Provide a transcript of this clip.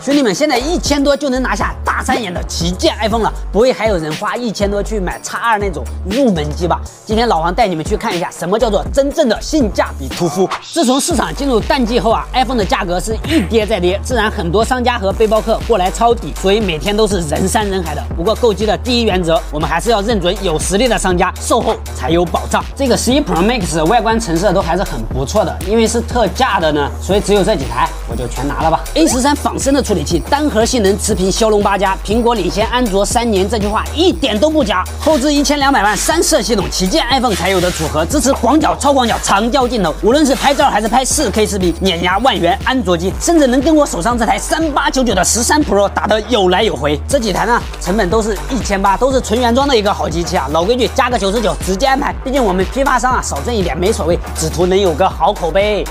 兄弟们，现在一千多就能拿下大三眼的旗舰 iPhone 了，不会还有人花一千多去买 X 二那种入门机吧？今天老黄带你们去看一下什么叫做真正的性价比屠夫。自从市场进入淡季后啊，iPhone 的价格是一跌再跌，自然很多商家和背包客过来抄底，所以每天都是人山人海的。不过购机的第一原则，我们还是要认准有实力的商家，售后才有保障。这个十一 Pro Max 外观成色都还是很不错的，因为是特价的呢，所以只有这几台，我就全拿了吧。A 十三仿生的处理器，单核性能持平骁龙八加，苹果领先安卓三年，这句话一点都不假。后置一千两百万三摄系统，旗舰 iPhone 才有的组合，支持广角、超广角、长焦镜头，无论是拍照还是拍四 K 视频，碾压万元安卓机，甚至能跟我手上这台三八九九的十三 Pro 打得有来有回。这几台呢，成本都是一千八，都是纯原装的一个好机器啊。老规矩，加个九十九直接安排，毕竟我们批发商啊，少挣一点没所谓，只图能有个好口碑。